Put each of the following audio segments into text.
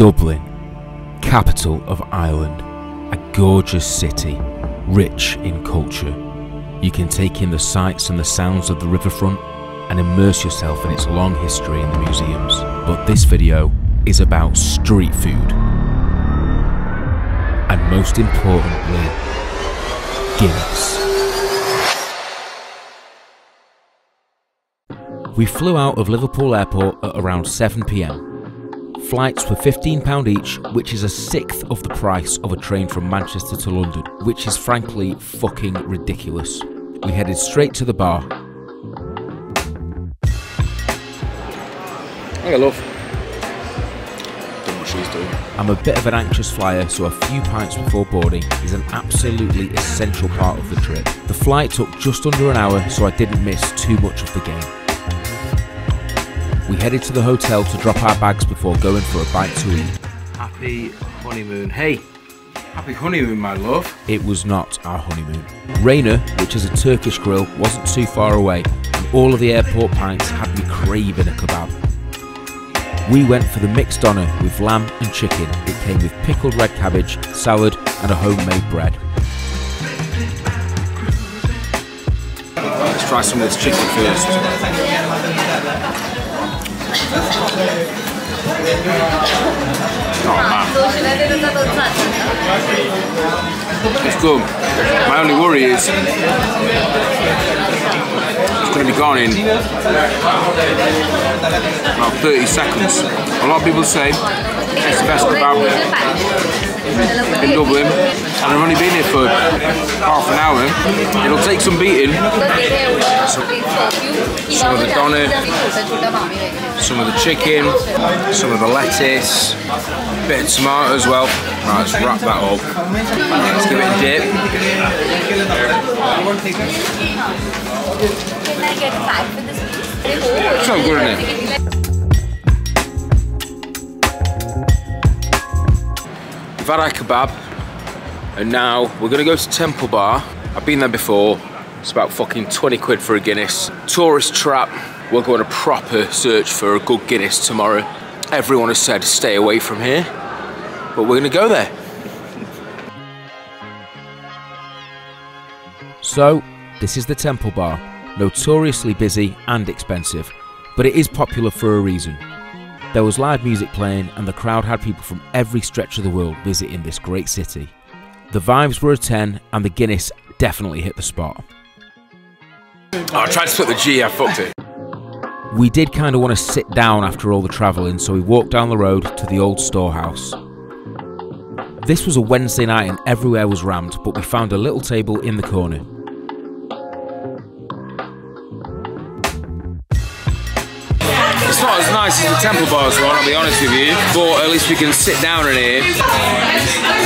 Dublin, capital of Ireland, a gorgeous city, rich in culture. You can take in the sights and the sounds of the riverfront and immerse yourself in its long history in the museums. But this video is about street food. And most importantly, Guinness. We flew out of Liverpool Airport at around 7pm. Flights were £15 each, which is a sixth of the price of a train from Manchester to London, which is frankly fucking ridiculous. We headed straight to the bar. Hey, love. Don't know what she's doing. I'm a bit of an anxious flyer, so a few pints before boarding is an absolutely essential part of the trip. The flight took just under an hour, so I didn't miss too much of the game. We headed to the hotel to drop our bags before going for a bite to eat. Happy honeymoon. Hey, happy honeymoon, my love. It was not our honeymoon. Rainer, which is a Turkish grill, wasn't too far away, and all of the airport pints had me craving a kebab. We went for the mixed doner with lamb and chicken. It came with pickled red cabbage, salad, and a homemade bread. Let's try some of this chicken first. It's good. My only worry is it's going to be gone in about 30 seconds. A lot of people say it's the best kebab in Dublin, and I've only been here for half an hour. It'll take some beating. Some of the doner, some of the chicken, some of the lettuce, bit of tomato as well. Right, let's wrap that up. Let's give it a dip. So good, isn't it? We've had our kebab, and now we're gonna go to Temple Bar. I've been there before. It's about fucking 20 quid for a Guinness. Tourist trap. We're going a proper search for a good Guinness tomorrow. Everyone has said stay away from here, but we're gonna go there. So, this is the Temple Bar, notoriously busy and expensive, but it is popular for a reason. There was live music playing, and the crowd had people from every stretch of the world visiting this great city. The vibes were a 10, and the Guinness definitely hit the spot. Oh, I tried to split the G, I fucked it. We did kind of want to sit down after all the travelling, so we walked down the road to the old storehouse. This was a Wednesday night and everywhere was rammed, but we found a little table in the corner. It's not as nice as the Temple Bars one, I'll be honest with you, but at least we can sit down in here.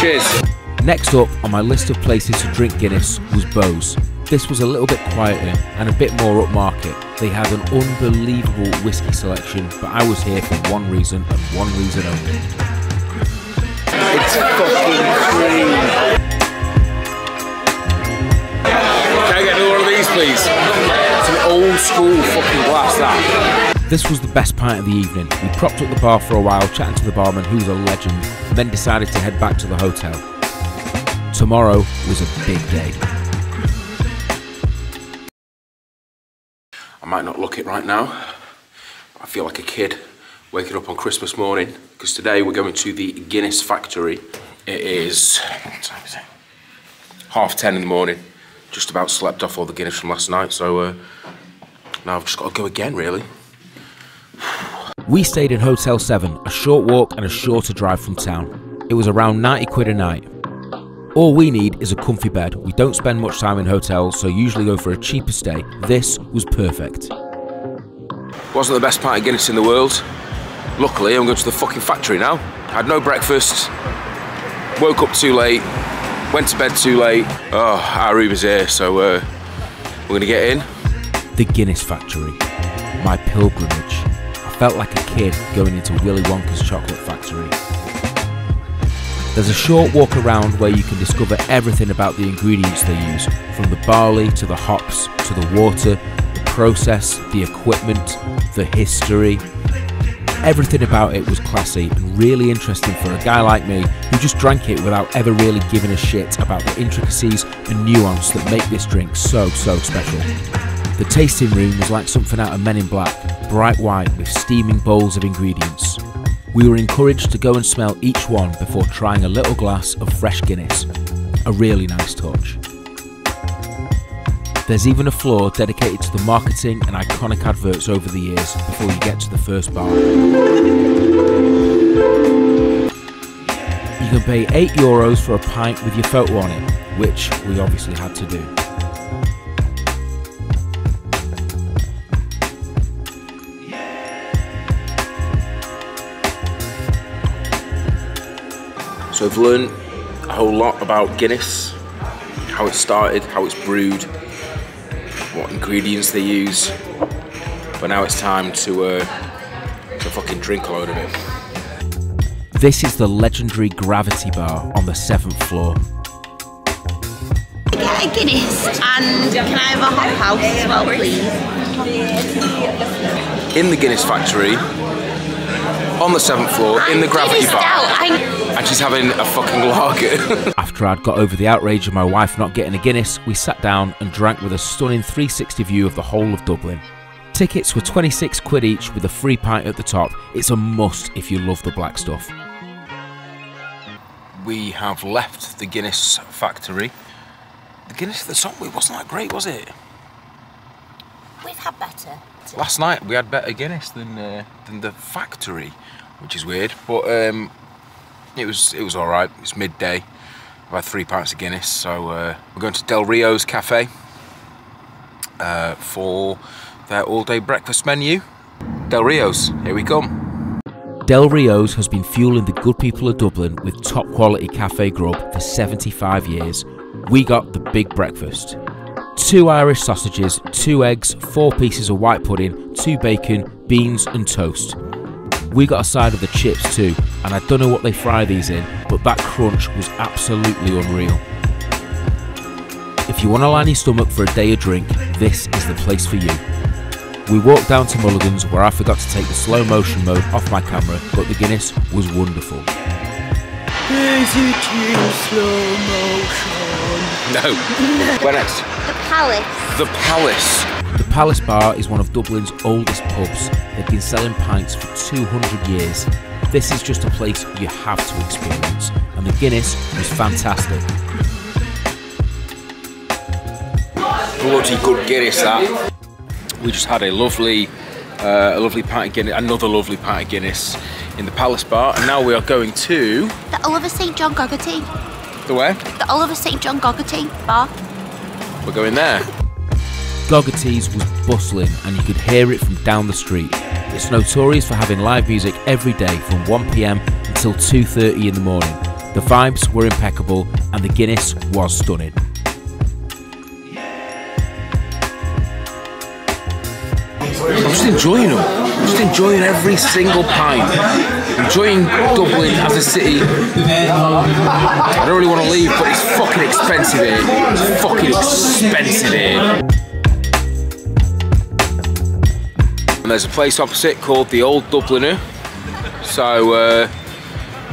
Cheers. Next up on my list of places to drink Guinness was Bowes. This was a little bit quieter and a bit more upmarket. They had an unbelievable whiskey selection, but I was here for one reason and one reason only. It's fucking. Can I get another one of these, please? It's an old school fucking glass, that. This was the best part of the evening. We propped up the bar for a while, chatting to the barman, who was a legend, and then decided to head back to the hotel. Tomorrow was a big day. I might not look it right now. I feel like a kid waking up on Christmas morning because today we're going to the Guinness factory. It is what time is it? half ten in the morning. Just about slept off all the Guinness from last night, so uh, now I've just got to go again, really. We stayed in Hotel 7, a short walk and a shorter drive from town. It was around 90 quid a night. All we need is a comfy bed. We don't spend much time in hotels, so usually go for a cheaper stay. This was perfect. Wasn't the best part of Guinness in the world. Luckily, I'm going to the fucking factory now. Had no breakfast, woke up too late, went to bed too late. Oh, our Uber's here, so uh, we're going to get in. The Guinness Factory. My pilgrimage. I felt like a kid going into Willy Wonka's chocolate factory. There's a short walk around where you can discover everything about the ingredients they use, from the barley to the hops to the water, the process, the equipment, the history. Everything about it was classy and really interesting for a guy like me who just drank it without ever really giving a shit about the intricacies and nuance that make this drink so, so special. The tasting room was like something out of Men in Black, bright white with steaming bowls of ingredients. We were encouraged to go and smell each one before trying a little glass of fresh Guinness. A really nice touch. There's even a floor dedicated to the marketing and iconic adverts over the years before you get to the first bar. You can pay 8 euros for a pint with your photo on it, which we obviously had to do. So I've learned a whole lot about Guinness, how it started, how it's brewed, what ingredients they use. But now it's time to uh, to fucking drink a load of it. This is the legendary Gravity Bar on the seventh floor. Get a Guinness and can I have a Hop House as well, please? In the Guinness factory, on the seventh floor, in the gravity bar, out. I'm and she's having a fucking lager. After I'd got over the outrage of my wife not getting a Guinness, we sat down and drank with a stunning 360 view of the whole of Dublin. Tickets were 26 quid each with a free pint at the top. It's a must if you love the black stuff. we have left the Guinness factory. The Guinness that's on, it wasn't that great, was it? We've had better. Last night we had better Guinness than uh, than the factory, which is weird. But um, it was it was all right. It's midday. I've had three pints of Guinness, so uh, we're going to Del Rio's cafe uh, for their all-day breakfast menu. Del Rio's, here we come. Del Rio's has been fueling the good people of Dublin with top quality cafe grub for 75 years. We got the big breakfast. Two Irish sausages, two eggs, four pieces of white pudding, two bacon, beans, and toast. We got a side of the chips too, and I don't know what they fry these in, but that crunch was absolutely unreal. If you want to line your stomach for a day of drink, this is the place for you. We walked down to Mulligan's where I forgot to take the slow motion mode off my camera, but the Guinness was wonderful. Is it in slow motion? No. no, where next? The Palace. The Palace. The Palace Bar is one of Dublin's oldest pubs. They've been selling pints for 200 years. This is just a place you have to experience, and the Guinness was fantastic. bloody good Guinness that. We just had a lovely, uh, a lovely pint of Guinness, another lovely pint of Guinness in the Palace Bar, and now we are going to The Oliver St John Gogarty. the where? The Oliver St John Gogarty bar. We're going there. Gogarty's was bustling, and you could hear it from down the street. It's notorious for having live music every day from 1pm until 2.30 in the morning. The vibes were impeccable, and the Guinness was stunning. I'm just enjoying them. I'm just enjoying every single pint. Enjoying Dublin as a city. I don't really want to leave, but it's fucking expensive here. It's fucking expensive here. And there's a place opposite called the Old Dubliner. So uh,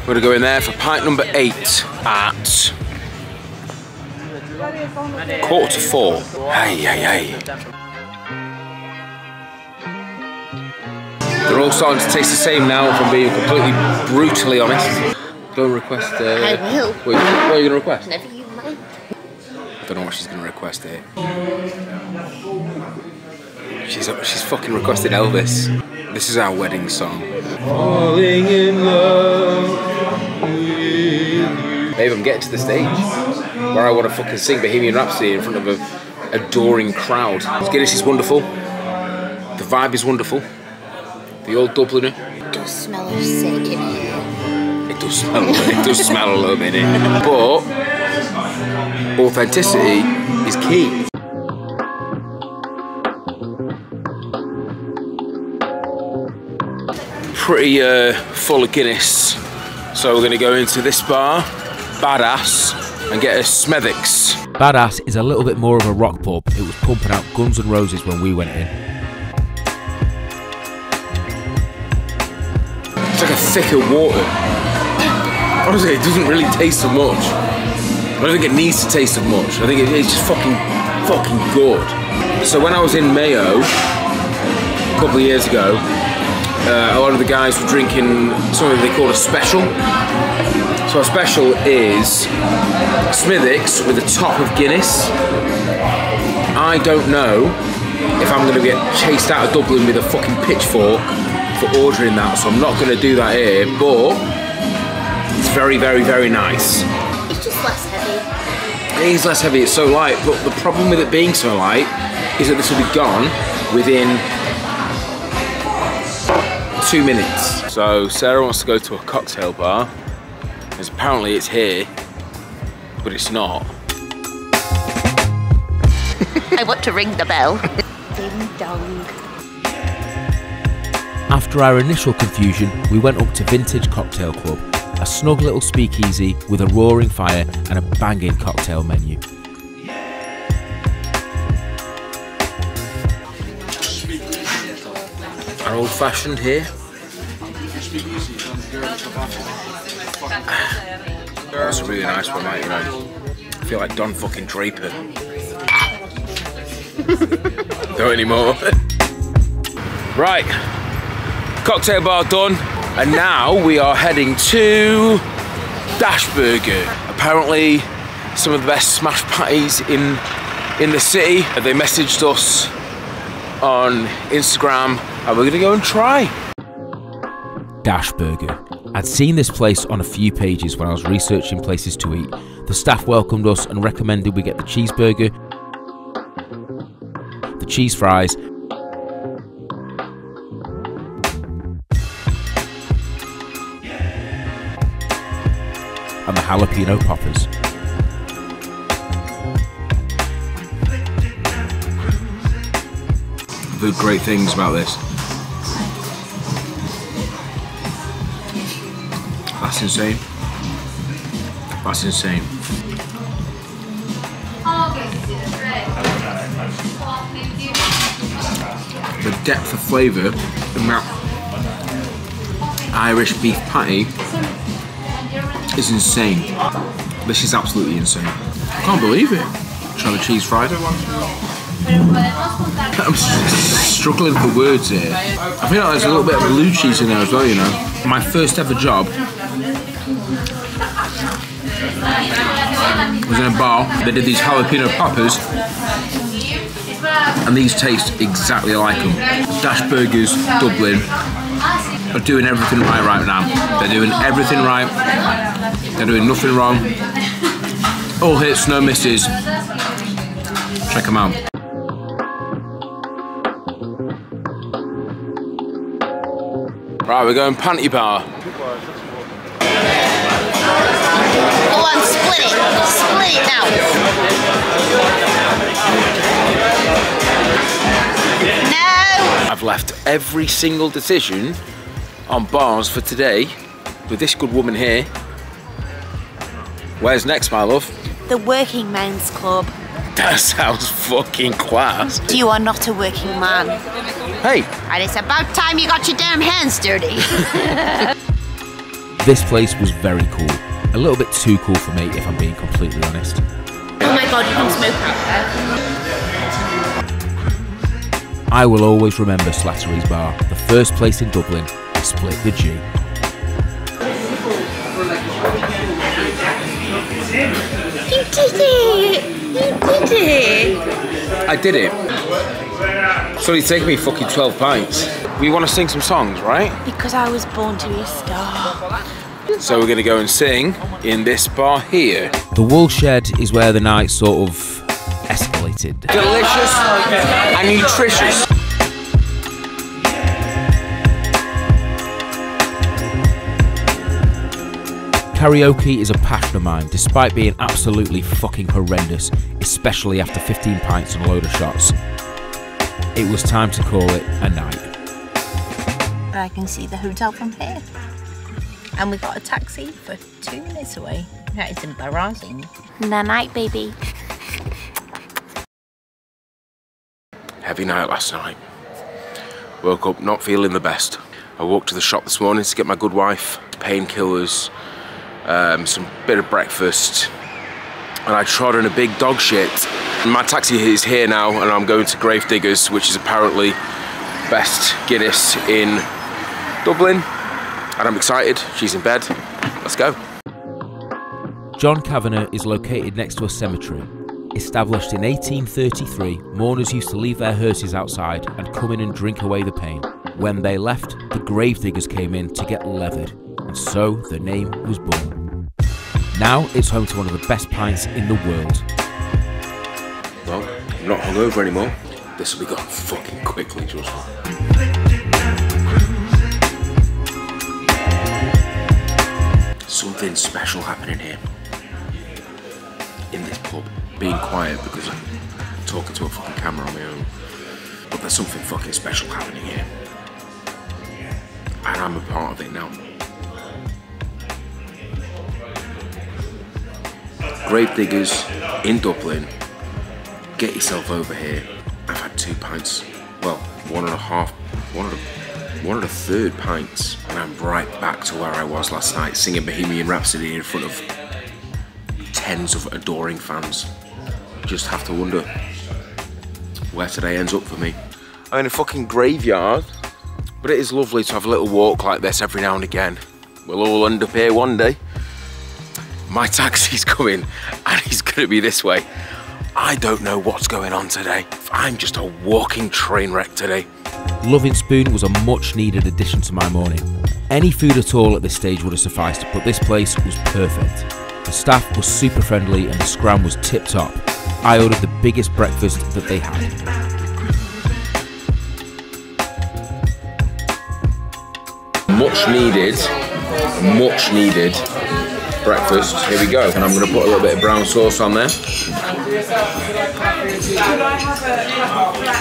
we're gonna go in there for pint number eight at quarter to four. Hey, hey, hey. They're all starting to taste the same now, if I'm being completely brutally honest. Go and request. Uh, I will. Wait, what are you going to request? Never you mind. I don't know what she's going to request here. She's she's fucking requested Elvis. This is our wedding song. Falling in love with. Babe, I'm getting to the stage where I want to fucking sing Bohemian Rhapsody in front of a adoring crowd. Guinness is wonderful. The vibe is wonderful. The old Dubliner. It does smell of sick in here. It does smell. it does smell a little bit, innit? But authenticity is key. Pretty uh, full of Guinness, so we're going to go into this bar, Badass, and get a Smithwick's. Badass is a little bit more of a rock pub. It was pumping out Guns N' Roses when we went in. It's like a thicker water. Honestly, it doesn't really taste of much. I don't think it needs to taste of much. I think it, it's just fucking, fucking good. So when I was in Mayo a couple of years ago, uh, a lot of the guys were drinking something they call a special. So a special is Smithwick's with a top of Guinness. I don't know if I'm going to get chased out of Dublin with a fucking pitchfork for ordering that, so I'm not going to do that here, but it's very, very, very nice. It's just less heavy. It is less heavy, it's so light, but the problem with it being so light is that this will be gone within two minutes. So Sarah wants to go to a cocktail bar, because apparently it's here, but it's not. I want to ring the bell. Ding dong. After our initial confusion, we went up to Vintage Cocktail Club, a snug little speakeasy with a roaring fire and a banging cocktail menu. An old fashioned here. That's a really nice one, mate, you know. I feel like Don fucking Draper. Don't anymore. right, cocktail bar done, and now we are heading to Dash Burger. Apparently, some of the best smash patties in in the city. They messaged us on Instagram, and we're gonna go and try. Dash Burger. I'd seen this place on a few pages when I was researching places to eat. The staff welcomed us and recommended we get the cheeseburger, the cheese fries, and the jalapeno poppers. I've great things about this. That's insane. That's insane. The depth of flavour in that Irish beef patty is insane. This is absolutely insane. I can't believe it. Try the cheese fries. I'm struggling for words here. I feel like there's a little bit of blue cheese in there as well, you know. My first ever job was in a bar. They did these jalapeno poppers, and these taste exactly like them. Dash Burgers, Dublin, are doing everything right right now. They're doing everything right. They're doing nothing wrong. All hits, no misses. Check them out. Right, we're going Pantibar. Go on, split it. Split it now. No. I've left every single decision on bars for today with this good woman here. Where's next, my love? The Working Men's Club. That sounds fucking class. You are not a working man. Hey, And it's about time you got your damn hands dirty. This place was very cool. A little bit too cool for me, if I'm being completely honest. oh my god, you can smoke out there. I will always remember Slattery's Bar, the first place in Dublin to split the G. You did it! You did it! I did it. So it's taken me fucking 12 pints. We want to sing some songs, right? Because I was born to be a star. So we're going to go and sing in this bar here. The wool shed is where the night sort of escalated. Delicious and nutritious. Karaoke is a passion of mine, despite being absolutely fucking horrendous, especially after 15 pints and a load of shots. It was time to call it a night. I can see the hotel from here. And we got a taxi for two minutes away. That is embarrassing. Night night, baby. Heavy night last night. Woke up not feeling the best. I walked to the shop this morning to get my good wife painkillers, um, some bit of breakfast, and I trod in a big dog shit. My taxi is here now, and I'm going to Gravediggers, which is apparently best Guinness in Dublin. And I'm excited. She's in bed. Let's go. John Kavanagh is located next to a cemetery. Established in 1833, mourners used to leave their hearses outside and come in and drink away the pain. When they left, the gravediggers came in to get leathered, and so the name was born. Now it's home to one of the best pints in the world. Well, I'm not hungover anymore. This will be gone fucking quickly, just. Something special happening here. In this pub. Being quiet because I'm talking to a fucking camera on my own. But there's something fucking special happening here. And I'm a part of it now. Gravediggers in Dublin. Get yourself over here. I've had two pints. Well, one and a half, one and a, one and a third pints, and I'm right back to where I was last night, singing Bohemian Rhapsody in front of tens of adoring fans. Just have to wonder where today ends up for me. I'm in a fucking graveyard, but it is lovely to have a little walk like this every now and again. We'll all end up here one day. My taxi's coming, and he's gonna be this way. I don't know what's going on today. I'm just a walking train wreck today. Loving Spoon was a much needed addition to my morning. Any food at all at this stage would have sufficed, but this place was perfect. The staff was super friendly and the scran was tip top. I ordered the biggest breakfast that they had. Much needed, much needed breakfast. Here we go. And I'm going to put a little bit of brown sauce on there.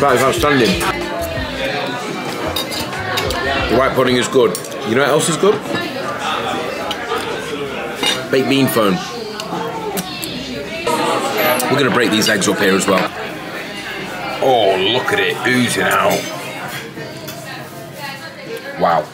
That is outstanding. The white pudding is good. You know what else is good? Baked bean foam. We're going to break these eggs up here as well. Oh, look at it oozing out. Wow.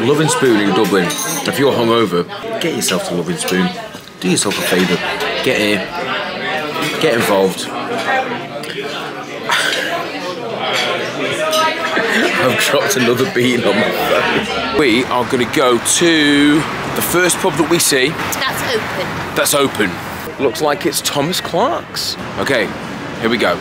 Loving Spoon in Dublin. If you're hungover, get yourself to Loving Spoon. Do yourself a favour. Get here. Get involved. I've dropped another bean on my phone. We are going to go to the first pub that we see That's open. that's open. Looks like it's Thomas Clark's. Okay, here we go.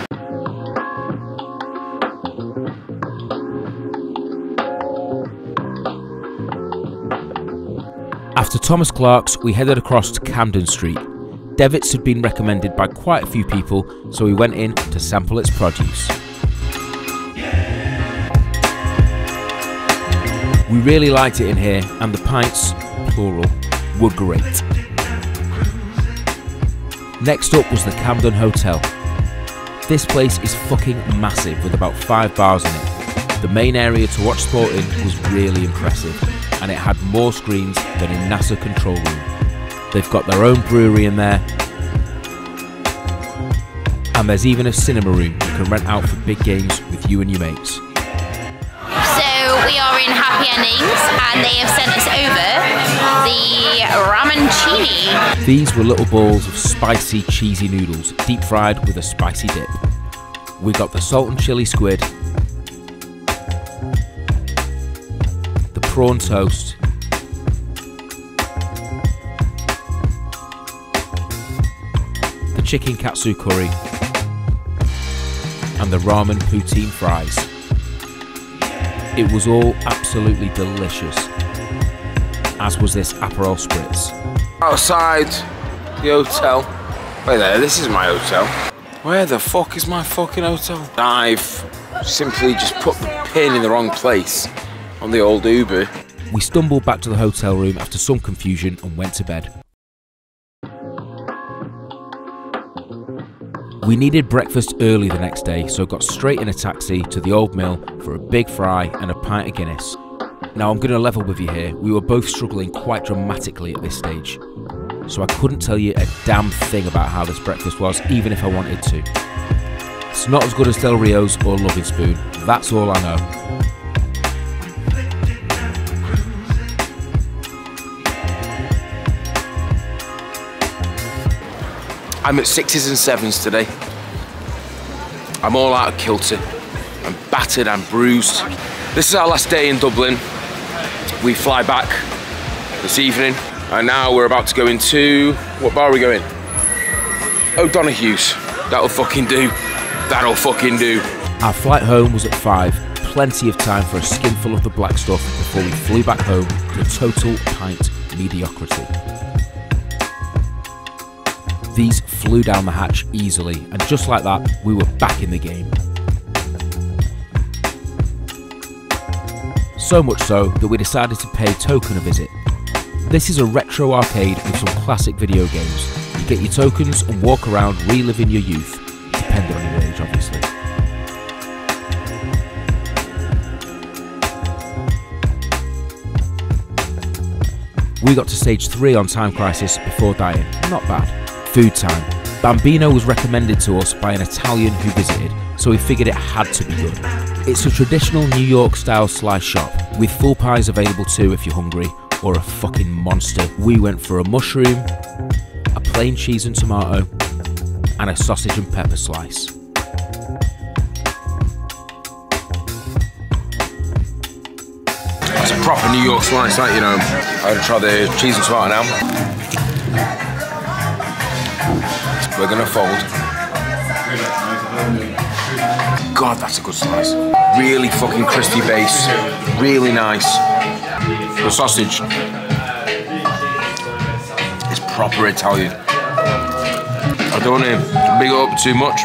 After Thomas Clark's, we headed across to Camden Street. Devitt's had been recommended by quite a few people, so we went in to sample its produce. We really liked it in here, and the pints, plural, were great. Next up was the Camden Hotel. This place is fucking massive with about five bars in it. The main area to watch sport in was really impressive, and it had more screens than in NASA control room. They've got their own brewery in there, and there's even a cinema room you can rent out for big games with you and your mates. We are in Happy Endings and they have sent us over the ramencini. These were little balls of spicy, cheesy noodles, deep fried with a spicy dip. We got the salt and chili squid, the prawn toast, the chicken katsu curry, and the ramen poutine fries. It was all absolutely delicious, as was this Aperol Spritz. Outside the hotel. Wait there, this is my hotel. Where the fuck is my fucking hotel? I've simply just put the pin in the wrong place on the old Uber. We stumbled back to the hotel room after some confusion and went to bed. We needed breakfast early the next day, so got straight in a taxi to the Old Mill for a big fry and a pint of Guinness. Now, I'm going to level with you here. We were both struggling quite dramatically at this stage, so I couldn't tell you a damn thing about how this breakfast was, even if I wanted to. It's not as good as Del Rio's or Loving Spoon, that's all I know. I'm at sixes and sevens today. I'm all out of kilter. I'm battered, I'm bruised. This is our last day in Dublin. We fly back this evening, and now we're about to go into what bar are we going? O'Donoghue's. That'll fucking do. That'll fucking do. Our flight home was at 5, plenty of time for a skinful of the black stuff before we flew back home to total pint mediocrity. These flew down the hatch easily, and just like that, we were back in the game. So much so that we decided to pay Token a visit. This is a retro arcade with some classic video games. You get your tokens and walk around reliving your youth, depending on your age obviously. We got to stage 3 on Time Crisis before dying, not bad. Food time. Bambino was recommended to us by an Italian who visited, so we figured it had to be good. It's a traditional New York style slice shop, with full pies available too if you're hungry, or a fucking monster. We went for a mushroom, a plain cheese and tomato, and a sausage and pepper slice. It's a proper New York slice, that, you know. I'm gonna try the cheese and tomato now. We're gonna fold. God, that's a good slice. Really fucking crispy base. Really nice. The sausage is proper Italian. I don't want to big up too much.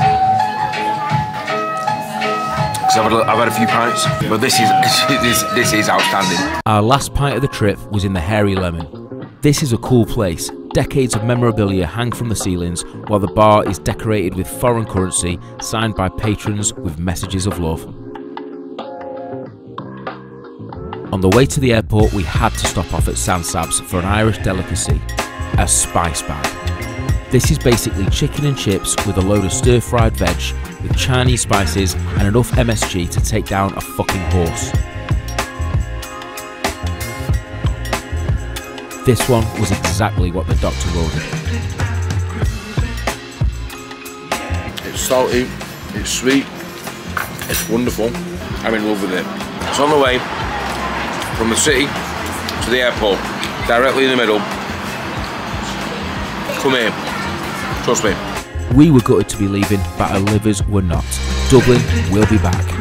Because I've, had a- I've had a few pints, but this is this, this is outstanding. Our last pint of the trip was in the Hairy Lemon. This is a cool place. Decades of memorabilia hang from the ceilings, while the bar is decorated with foreign currency signed by patrons with messages of love. On the way to the airport, we had to stop off at Sansab's for an Irish delicacy, a spice bag. This is basically chicken and chips with a load of stir fried veg, with Chinese spices and enough MSG to take down a fucking horse. This one was exactly what the doctor ordered. It's salty, it's sweet, it's wonderful. I'm in love with it. It's on the way from the city to the airport, directly in the middle. Come here, trust me. We were gutted to be leaving, but our livers were not. Dublin will be back.